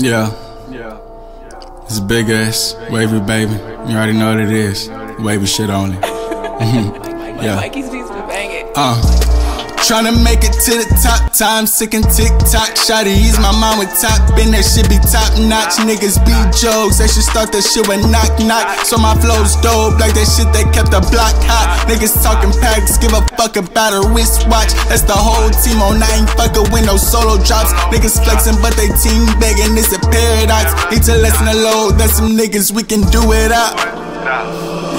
Yeah. Yeah. It's a big ass, wavy baby. You already know what it is. Wavy shit only. yeah. Mikey's beats been banging. Uh. Tryna make it to the top time, sick and TikTok. Shotty, ease my mind with top, and that shit be top notch. Niggas be jokes, they should start that shit with knock knock. So my flow's dope, like that shit that kept the block hot. Niggas talking packs, give a fuck about a wristwatch. That's the whole team on, I ain't fucking with no solo drops. Niggas flexing, but they team begging, it's a paradox. Need to lessen the load, that's some niggas, we can do it up.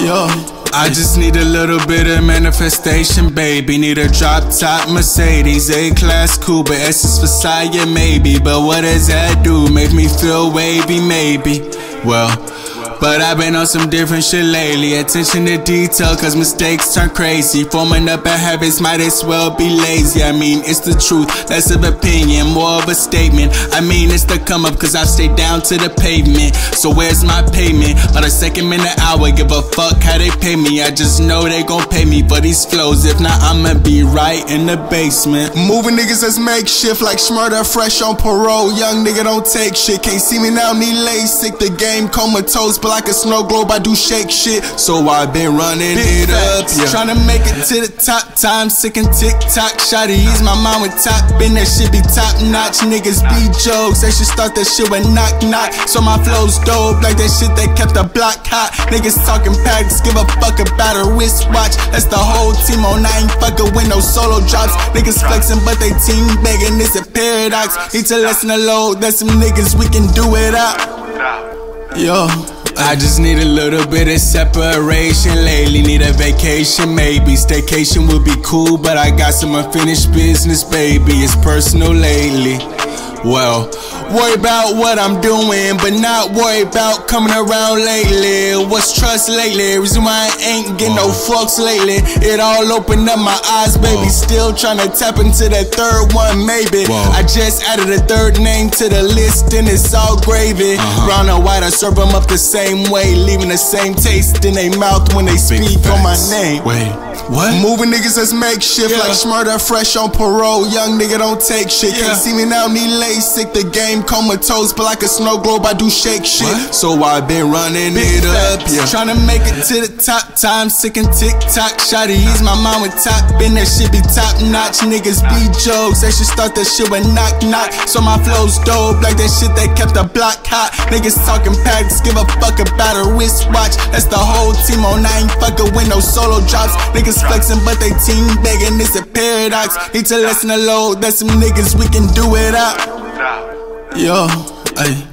Yo. I just need a little bit of manifestation, baby. Need a drop top Mercedes, A class coupe, but S is for maybe. But what does that do? Make me feel wavy, maybe. Well. But I've been on some different shit lately. Attention to detail, cause mistakes turn crazy. Forming up bad habits might as well be lazy. I mean, it's the truth, less of opinion, more of a statement. I mean, it's the come up, cause I've stayed down to the pavement. So where's my payment? On a second minute hour, give a fuck how they pay me. I just know they gon' pay me for these flows. If not, I'ma be right in the basement. Moving niggas that's makeshift, like Shmurda, fresh on parole. Young nigga don't take shit. Can't see me now, need LASIK. The game comatose, but like a snow globe, I do shake shit. So I've been running Big it facts. up. Yeah. Trying to make it to the top time, sick and tick tock. Shotty, ease my mind with top. Been that shit be top notch. Niggas be jokes, they should start that shit with knock knock. So my flow's dope, like that shit that kept the block hot. Niggas talking packs, give a fuck about a wristwatch. That's the whole team on, I ain't fucking with no solo drops. Niggas flexing, but they team begging, it's a paradox. Need to lessen the load, that's some niggas, we can do it out. Yo. I just need a little bit of separation lately. Need a vacation, maybe. Staycation would be cool, but I got some unfinished business, baby. It's personal lately. Well, worry about what I'm doing, but not worry about coming around lately. What's trust lately? Reason why I ain't getting no fucks lately. It all opened up my eyes, baby. Still trying to tap into that third one, maybe. I just added a third name to the list, and it's all gravy. Uh-huh. Brown and white, I serve them up the same way, leaving the same taste in their mouth when they speak on my name. Wait. What? Moving niggas that's makeshift, yeah. like Shmurda, fresh on parole. Young nigga don't take shit. Yeah. Can't see me now, need LASIK. The game comatose, but like a snow globe, I do shake shit. What? So I've been running Big it up, yeah. Trying to make it to the top time, sick and tick tock. Shotty, ease my mind with top. Been that shit be top notch. Niggas be jokes, they should start that shit with knock knock. So my flow's dope, like that shit that kept the block hot. Niggas talking packs, give a fuck about a wristwatch. That's the whole team on, I ain't fucking with no solo drops. Niggas flexing, but they team begging, it's a paradox. Need to lessen the load, that's some niggas, we can do it out. Yo, ayy.